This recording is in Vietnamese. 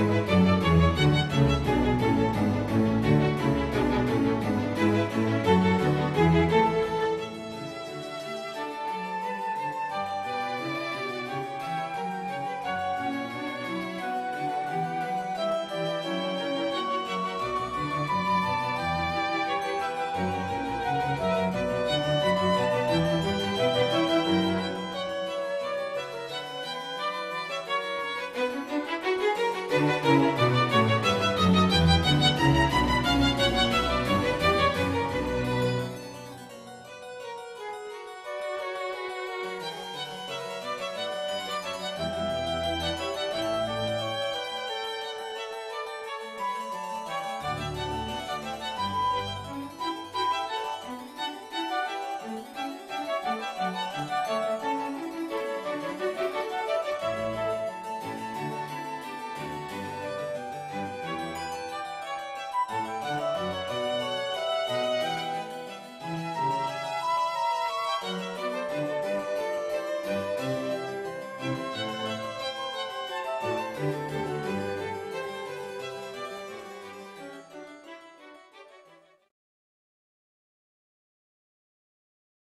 Música Música